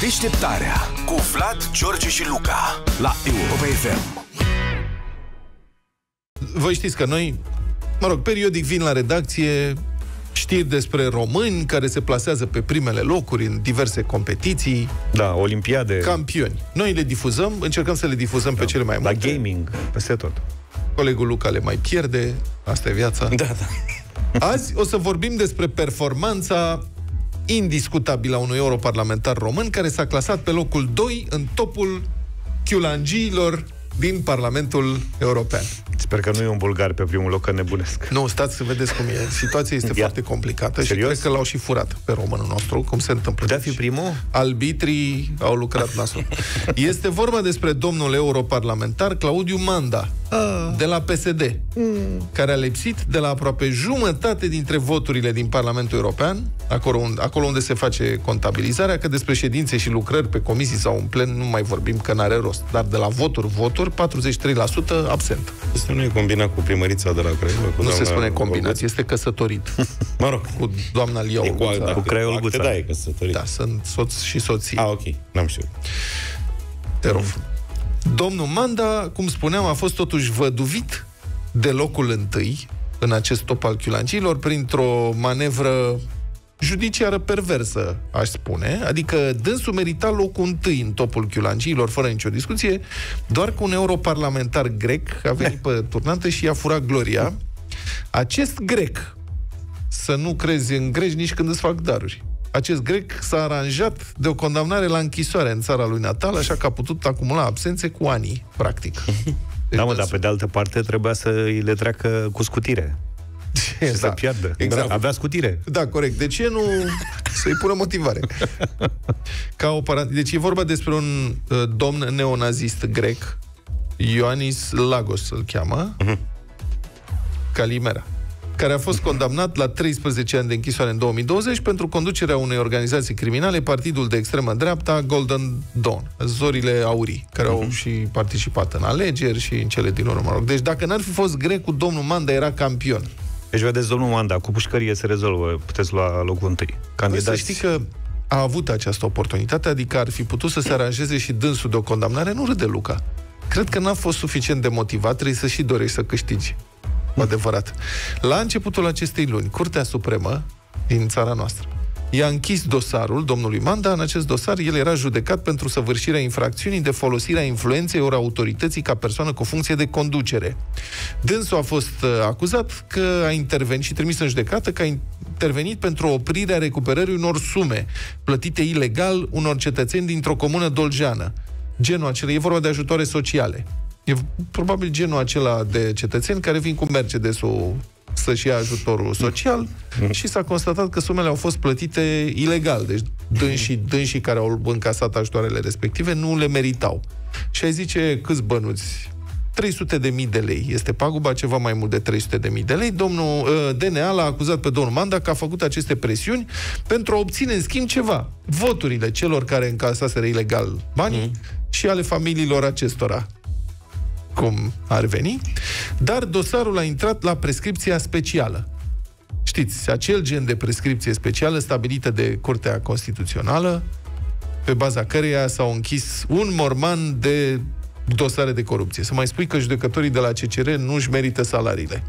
Deșteptarea cu Vlad, George și Luca la Europa FM. Voi știți că noi, mă rog, periodic vin la redacție știri despre români care se plasează pe primele locuri în diverse competiții. Da, olimpiade. Campioni. Noi le difuzăm, încercăm să le difuzăm da, pe cele mai la multe. La gaming, peste tot. Colegul Luca le mai pierde, asta e viața. Da, da. Azi o să vorbim despre performanța indiscutabilă a unui europarlamentar român care s-a clasat pe locul 2 în topul chiulangiilor din Parlamentul European. Sper că nu e un bulgar pe primul loc, că nebunesc. Nu, stați să vedeți cum e. Situația este Ia. foarte complicată Serios? și cred că l-au și furat pe românul nostru, cum se întâmplă. Putea fi primul? Albitrii au lucrat nasul. Este vorba despre domnul europarlamentar Claudiu Manda, ah. de la PSD, mm. care a lipsit de la aproape jumătate dintre voturile din Parlamentul European, acolo unde, acolo unde se face contabilizarea, că despre ședințe și lucrări pe comisii sau în plen nu mai vorbim, că n-are rost. Dar de la voturi, voturi, 43% absent. Asta nu e combinat cu primărița de la Craiova? Cu nu se spune combinat, este căsătorit. mă rog. Cu doamna Liau. cu, da, cu Craiova Da, e căsătorit. Da, sunt soț și soție. Ah, ok. N-am știut. Te rog. Domnul Manda, cum spuneam, a fost totuși văduvit de locul întâi în acest top al chiulancilor printr-o manevră judiciară perversă, aș spune, adică dânsul merita locul întâi în topul chiulancilor, fără nicio discuție, doar că un europarlamentar grec a venit pe turnantă și i-a furat gloria. Acest grec, să nu crezi în greci nici când îți fac daruri. Acest grec s-a aranjat de o condamnare la închisoare în țara lui natal, așa că a putut acumula absențe cu ani, practic. Da, mă, dar pe de altă parte trebuia să îi le treacă cu scutire. Ce, să da. piardă. Exact. Avea scutire. Da, corect. De ce nu să-i pună motivare? Ca o parant... Deci e vorba despre un uh, domn neonazist grec, Ioannis Lagos îl cheamă, uh-huh. Calimera care a fost condamnat la 13 ani de închisoare în 2020 pentru conducerea unei organizații criminale, partidul de extremă dreapta Golden Dawn, Zorile Aurii, care uh-huh. au mhm. și participat în alegeri și în cele din urmă, mă rog. Deci dacă n-ar fi fost grecul, domnul Manda era campion. Deci, vedeți, domnul Manda, cu pușcărie se rezolvă, puteți lua locul întâi. Candidați... Să știi că a avut această oportunitate, adică ar fi putut să se aranjeze și dânsul de o condamnare, nu râde Luca. Cred că n-a fost suficient de motivat, trebuie să și dorești să câștigi. Adevărat. La începutul acestei luni, Curtea Supremă din țara noastră i-a închis dosarul domnului Manda. În acest dosar, el era judecat pentru săvârșirea infracțiunii de folosirea influenței ori autorității ca persoană cu funcție de conducere. Dânsul a fost uh, acuzat că a intervenit și trimis în judecată că a intervenit pentru oprirea recuperării unor sume plătite ilegal unor cetățeni dintr-o comună dolgeană. Genul acela, e vorba de ajutoare sociale. E probabil genul acela de cetățeni care vin cu Mercedes-ul să-și ia ajutorul social mm. și s-a constatat că sumele au fost plătite ilegal. Deci dânsii, dânsii care au încasat ajutoarele respective nu le meritau. Și ai zice câți bănuți 300 de mii de lei. Este paguba ceva mai mult de 300 de mii de lei. Domnul uh, DNA l-a acuzat pe domnul Manda că a făcut aceste presiuni pentru a obține în schimb ceva. Voturile celor care încasaseră ilegal banii mm. și ale familiilor acestora cum ar veni, dar dosarul a intrat la prescripția specială. Știți, acel gen de prescripție specială stabilită de Curtea Constituțională, pe baza căreia s-au închis un morman de dosare de corupție. Să mai spui că judecătorii de la CCR nu își merită salariile.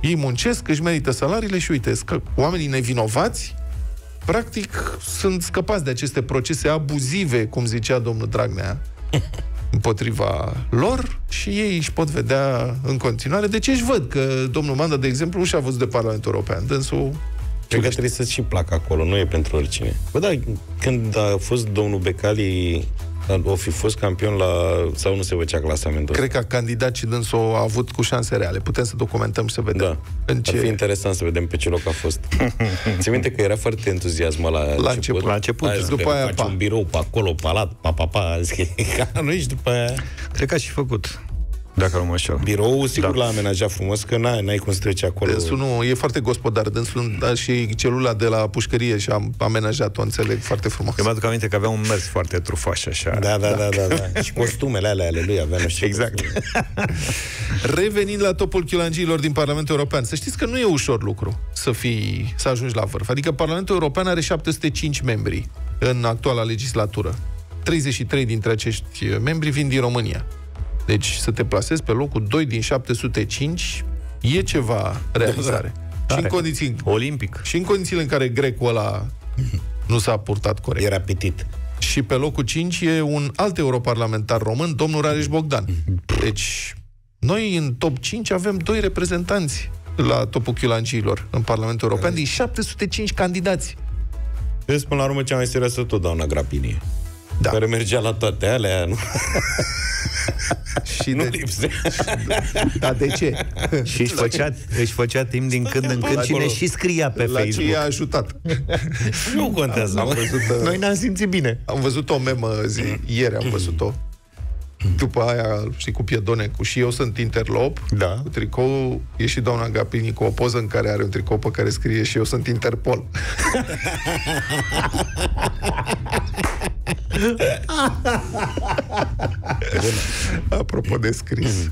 Ei muncesc, își merită salariile și uite, că oamenii nevinovați practic sunt scăpați de aceste procese abuzive, cum zicea domnul Dragnea, împotriva lor și ei își pot vedea în continuare. De ce își văd că domnul Manda, de exemplu, nu și-a văzut de Parlamentul European. Dânsul Cred că trebuie să-ți și placă acolo, nu e pentru oricine. Bă, da, când a fost domnul Becali o fi fost campion la... sau nu se făcea clasamentul Cred că a candidat și dânsul a avut cu șanse reale. Putem să documentăm și să vedem. Da. În ce... Ar fi interesant să vedem pe ce loc a fost. Ți minte că era foarte entuziasm la, la început. început. La început. Azi, după aia, pa. un birou pe acolo, palat, pa, pa, pa. Zic, nu ești după aia. Cred că a și făcut. Dacă nu mă știu. Biroul, sigur, da. l-a amenajat frumos, că n-ai, n-ai cum să treci acolo. Dânsul nu, e foarte gospodar. Dânsul da, și celula de la pușcărie și am amenajat-o, înțeleg, foarte frumos. Eu mi-aduc aminte că avea un mers foarte trufaș, așa. Da, da, da, da. da. și costumele alea ale lui avea, nu știu. Exact. Revenind la topul chilangiilor din Parlamentul European, să știți că nu e ușor lucru să, fii, să ajungi la vârf. Adică Parlamentul European are 705 membri în actuala legislatură. 33 dintre acești membri vin din România. Deci să te plasezi pe locul 2 din 705 e ceva realizare. Da, da. Și în condiții... Olimpic. Și în condițiile în care grecul ăla nu s-a purtat corect. Era petit. Și pe locul 5 e un alt europarlamentar român, domnul Rareș Bogdan. Deci, noi în top 5 avem doi reprezentanți la topul chiulancilor în Parlamentul European din 705 candidați. Vezi, până la urmă, cea mai serioasă tot doamna Grapini. Da. Care mergea la toate alea, nu? și nu de... lipsea. Dar de ce? și își făcea, își făcea timp din când în când cine și scria pe la Facebook. ce i-a ajutat. nu contează. Am văzut, Noi ne-am simțit bine. Am văzut o memă zi, ieri am văzut-o. După aia, știi, cu piedone, cu și eu sunt interlop, Da. cu tricou, e și doamna Gapini cu o poză în care are un tricou pe care scrie și eu sunt Interpol. Apropo de scris.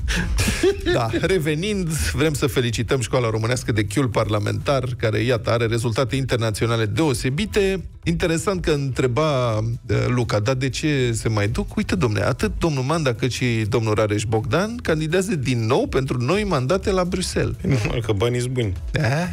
Da, revenind, vrem să felicităm școala românească de chiul parlamentar, care, iată, are rezultate internaționale deosebite. Interesant că întreba uh, Luca, dar de ce se mai duc? Uite, domnule, atât domnul Manda cât și domnul Rareș Bogdan candidează din nou pentru noi mandate la Bruxelles. Normal că banii sunt buni. Da?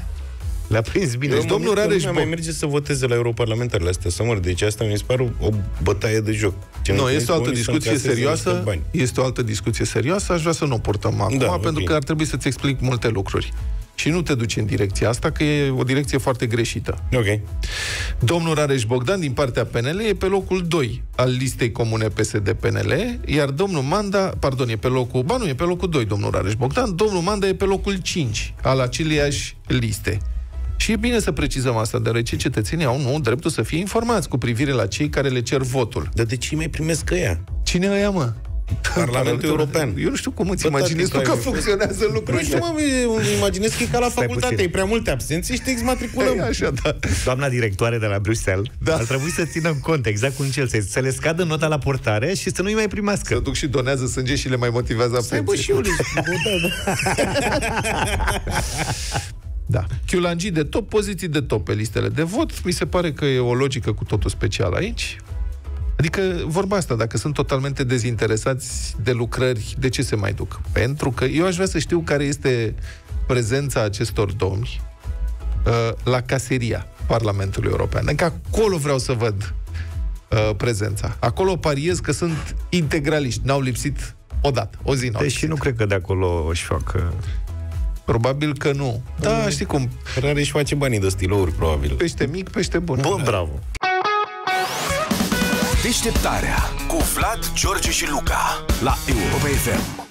Le-a prins bine. Deci, domnul Rareș mai Bog... merge să voteze la europarlamentarele astea, să mor. Deci asta mi se pare o, o bătaie de joc. Ce Nu, nu este o altă buni să discuție încaseze serioasă. niște bani. Este o altă discuție serioasă. Aș vrea să nu o purtăm acum, Da, pentru ok. că ar trebui să-ți explic multe lucruri. Și nu te duci în direcția asta, că e o direcție foarte greșită. Ok. Domnul Rareș Bogdan, din partea PNL, e pe locul 2 al listei comune PSD-PNL, iar domnul Manda, pardon, e pe locul, ba nu, e pe locul 2 domnul Rareș Bogdan, domnul Manda e pe locul 5 al aceleiași liste. Și e bine să precizăm asta, deoarece cetățenii au nu dreptul să fie informați cu privire la cei care le cer votul. Dar de ce mai primesc ăia? Cine ăia, mă? Parlamentul European. Eu nu știu cum îți Bă, imaginezi tu tati, că tu ai- funcționează Nu lucrurile. știu, mă, îmi imaginez că e ca la facultate, puțin. e prea multe absențe și te exmatriculăm. E așa, da. Doamna directoare de la Bruxelles Da. ar trebui să țină cont exact cum cel să, să le scadă nota la portare și să nu-i mai primească. Să duc și donează sânge și le mai motivează Să aibă absenții. și eu list. Da. Chiulangii de top, poziții de top pe listele de vot. Mi se pare că e o logică cu totul special aici. Adică, vorba asta, dacă sunt totalmente dezinteresați de lucrări, de ce se mai duc? Pentru că eu aș vrea să știu care este prezența acestor domni uh, la caseria Parlamentului European. Adică acolo vreau să văd uh, prezența. Acolo pariez că sunt integraliști. N-au lipsit odată, o zi n-au Deși lipsit. nu cred că de acolo își fac... Probabil că nu. Da, știi cum, Rare își face banii de stilouri, probabil. pește mic, pește bun. Bun, bravo! Deșteptarea cu Vlad, George și Luca la Europa FM.